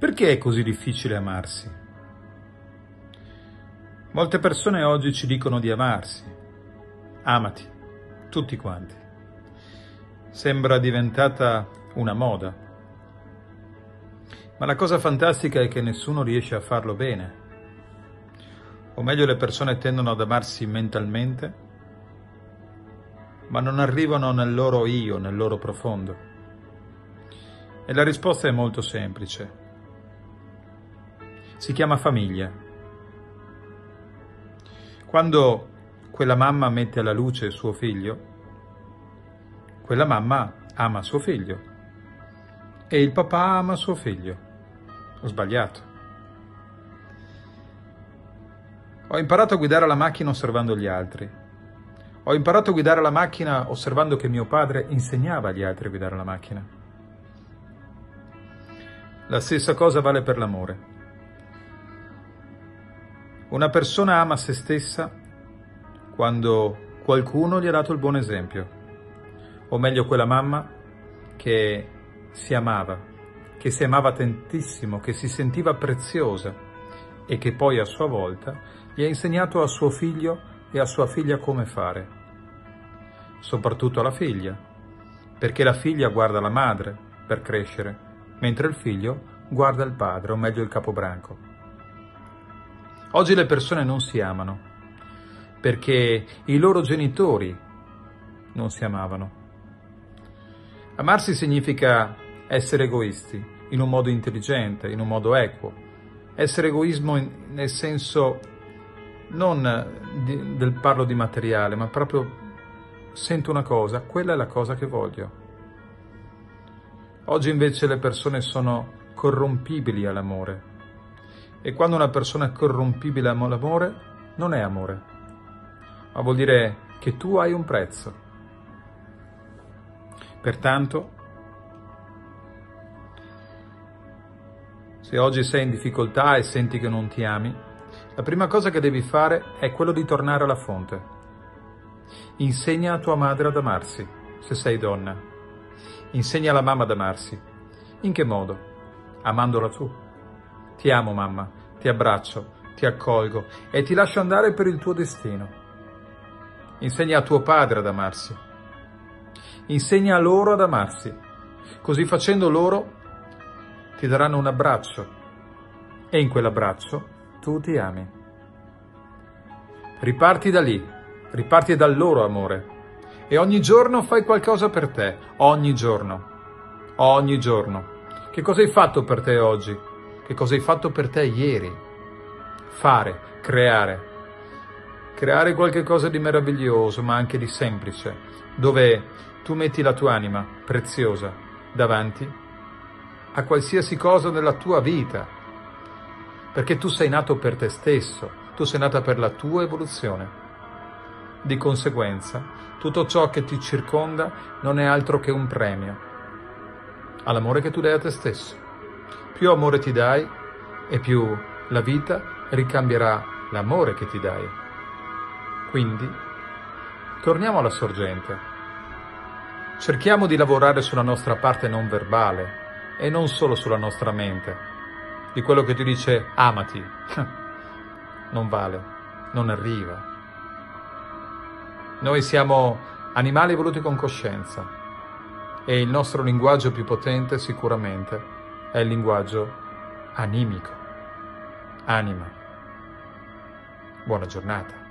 Perché è così difficile amarsi? Molte persone oggi ci dicono di amarsi. Amati, tutti quanti. Sembra diventata una moda. Ma la cosa fantastica è che nessuno riesce a farlo bene. O meglio le persone tendono ad amarsi mentalmente, ma non arrivano nel loro io, nel loro profondo. E la risposta è molto semplice si chiama famiglia. Quando quella mamma mette alla luce suo figlio, quella mamma ama suo figlio e il papà ama suo figlio. Ho sbagliato. Ho imparato a guidare la macchina osservando gli altri. Ho imparato a guidare la macchina osservando che mio padre insegnava agli altri a guidare la macchina. La stessa cosa vale per l'amore. Una persona ama se stessa quando qualcuno gli ha dato il buon esempio, o meglio quella mamma che si amava, che si amava tantissimo, che si sentiva preziosa e che poi a sua volta gli ha insegnato a suo figlio e a sua figlia come fare, soprattutto alla figlia, perché la figlia guarda la madre per crescere, mentre il figlio guarda il padre, o meglio il capobranco. Oggi le persone non si amano perché i loro genitori non si amavano. Amarsi significa essere egoisti in un modo intelligente, in un modo equo. Essere egoismo in, nel senso non di, del parlo di materiale, ma proprio sento una cosa, quella è la cosa che voglio. Oggi invece le persone sono corrompibili all'amore, e quando una persona è corrompibile all'amore, non è amore, ma vuol dire che tu hai un prezzo. Pertanto, se oggi sei in difficoltà e senti che non ti ami, la prima cosa che devi fare è quello di tornare alla fonte. Insegna a tua madre ad amarsi, se sei donna. Insegna alla mamma ad amarsi. In che modo? Amandola tu. Ti amo mamma, ti abbraccio, ti accolgo e ti lascio andare per il tuo destino. Insegna a tuo padre ad amarsi. Insegna a loro ad amarsi. Così facendo loro ti daranno un abbraccio e in quell'abbraccio tu ti ami. Riparti da lì, riparti dal loro amore e ogni giorno fai qualcosa per te, ogni giorno, ogni giorno. Che cosa hai fatto per te oggi? Che cosa hai fatto per te ieri? Fare, creare. Creare qualcosa di meraviglioso, ma anche di semplice, dove tu metti la tua anima preziosa davanti a qualsiasi cosa nella tua vita, perché tu sei nato per te stesso, tu sei nata per la tua evoluzione. Di conseguenza, tutto ciò che ti circonda non è altro che un premio all'amore che tu dai a te stesso. Più amore ti dai e più la vita ricambierà l'amore che ti dai. Quindi, torniamo alla sorgente. Cerchiamo di lavorare sulla nostra parte non verbale e non solo sulla nostra mente, di quello che ti dice amati. non vale, non arriva. Noi siamo animali evoluti con coscienza e il nostro linguaggio più potente sicuramente è il linguaggio animico. Anima. Buona giornata.